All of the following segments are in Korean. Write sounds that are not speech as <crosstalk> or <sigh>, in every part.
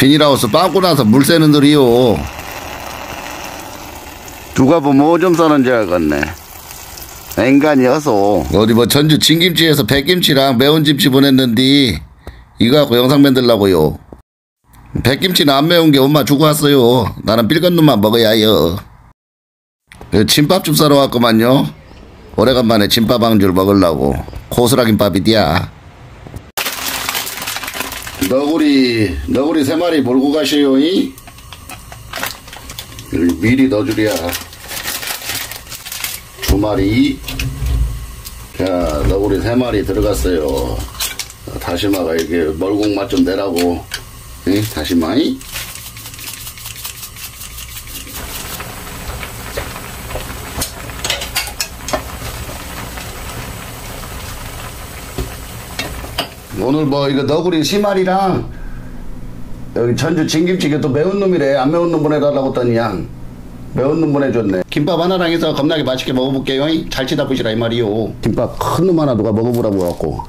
비닐하우스 빵꾸 나서 물 새는 소리요. 누가 보면 오줌 싸는 줄 알겠네. 인간이어서. 어디 뭐 전주 진김치에서 백김치랑 매운 김치 보냈는데 이거 갖고 영상 만들라고요. 백김치는 안 매운 게 엄마 주고 왔어요. 나는 삘건 놈만 먹어야 해요. 그 김밥 좀 싸러 왔구만요. 오래간만에 김밥 한 줄 먹으려고 고스라 김밥이디야. 너구리 너구리 세 마리 몰고 가시오. 이? 여기 미리 넣어주랴. 두 마리. 자, 너구리 세 마리 들어갔어요. 다시마가 이게 멀국 맛 좀 내라고. 응? 다시마이? 오늘 뭐 이거 너구리 시마리랑 여기 전주 진김치게 또 매운 놈이래. 안 매운 놈 보내달라고 했더니 양. 매운 놈 보내줬네. 김밥 하나랑 해서 겁나게 맛있게 먹어볼게요. 잘 치다 보시라 이 말이요. 김밥 큰 놈 하나 누가 먹어보라고 해갖고.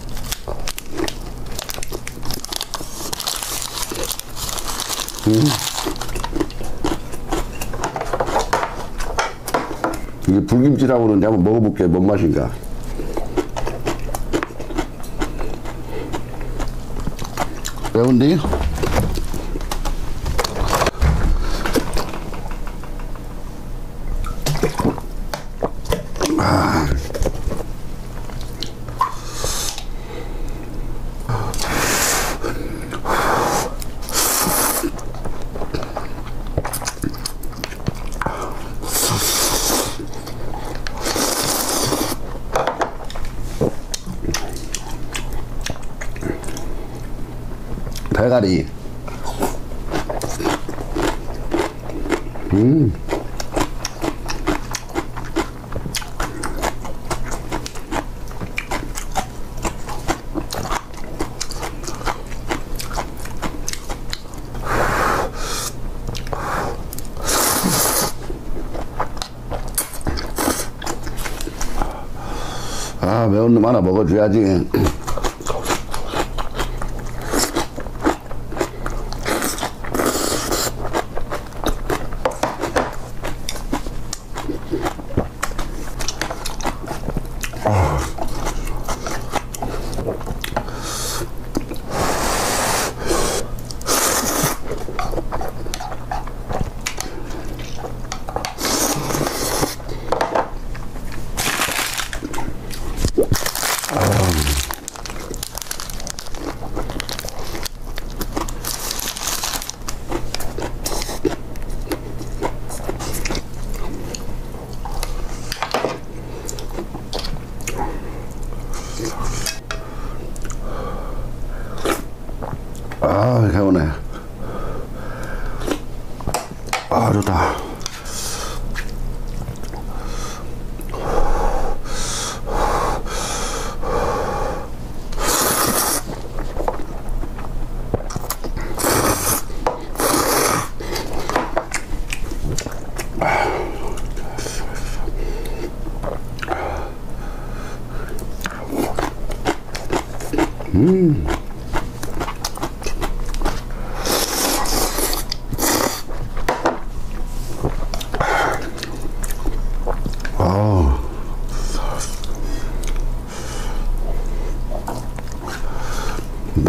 음. 이게 불김치라고 그러는데 한번 먹어볼게요. 뭔 맛인가 매운 대가리. 음. 아, 매운 놈 하나 먹어줘야지. 아, 개운해. 아, 좋다.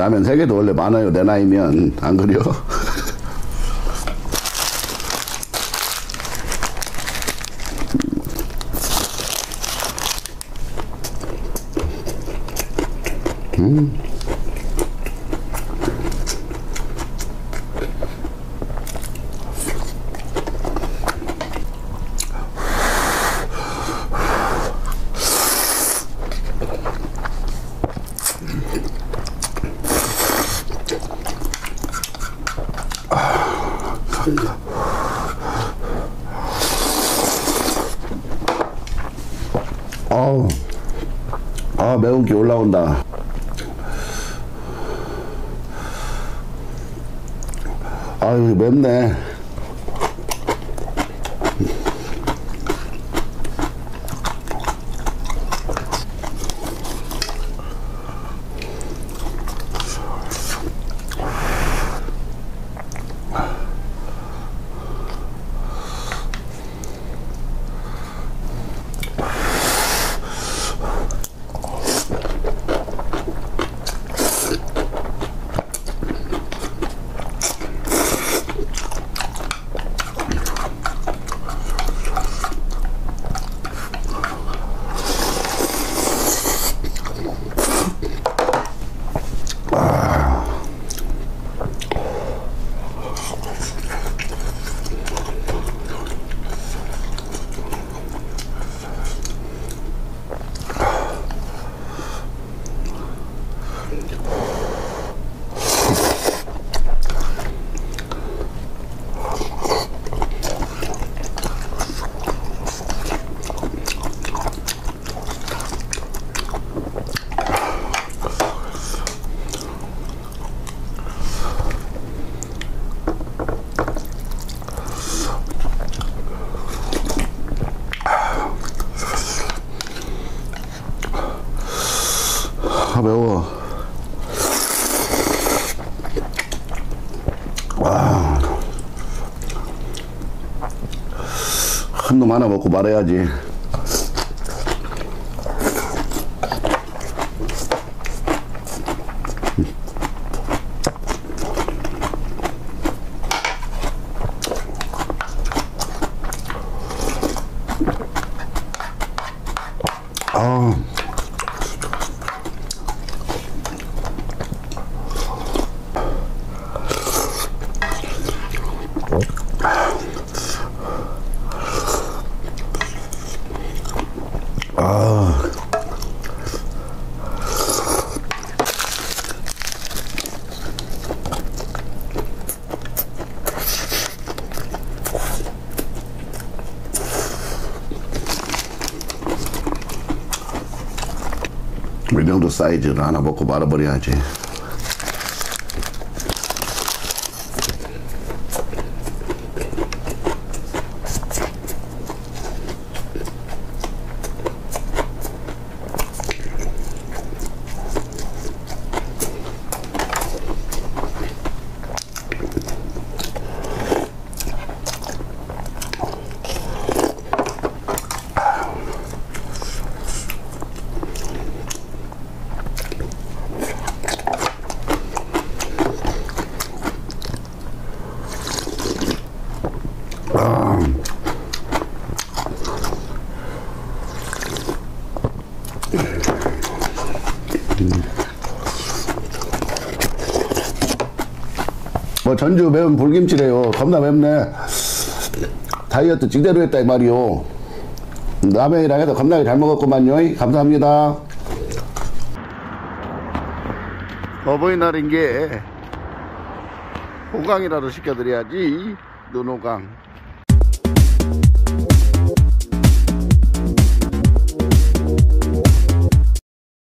라면 세 개도 원래 많아요. 내 나이면. 안 그래요? <laughs> 아우. 아, 매운 게 올라온다. 아유, 맵네. 아, 매워. 와. 큰놈 하나 먹고 말해야지. 이 정도 사이즈 뭐 전주 매운 불김치래요. 겁나 맵네. 다이어트 제대로 했다 이 말이요. 라면이랑 해서 겁나게 잘 먹었구만요. 감사합니다. 어버이날인 게 호강이라도 시켜드려야지. 눈호강.